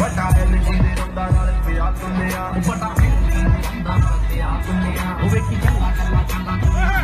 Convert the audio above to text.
ਬਟਾ ਫਿਰ ਵੀ ਜਿੰਦਾ ਰੱਖਿਆ ਤੁੰਨਿਆ ਉਹ ਵੇਖੀ ਚੰਗਾ ਚੰਗਾ ਚੰਗਾ